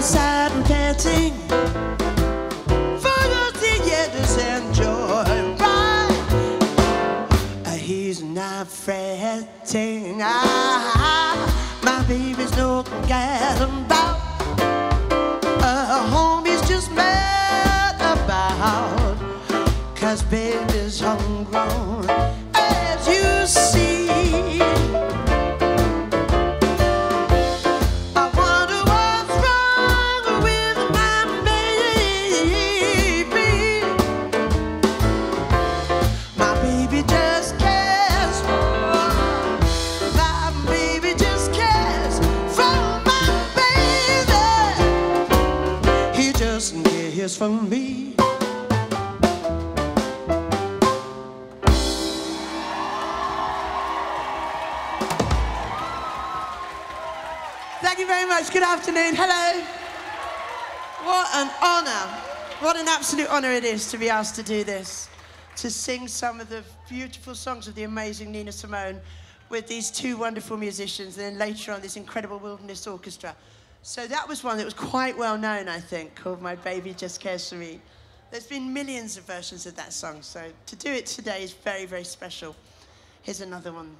outside dancing. For just to get us enjoy right. Uh, He's not fretting. Ah, my baby's looking at about a home he's just mad about. Cause baby's just cares for me. Thank you very much. Good afternoon. Hello. What an honor. What an absolute honor it is to be asked to do this. To sing some of the beautiful songs of the amazing Nina Simone with these two wonderful musicians, and then later on, this incredible Wilderness Orchestra. So that was one that was quite well known, I think, called My Baby Just Cares for Me. There's been millions of versions of that song, so to do it today is very, very special. Here's another one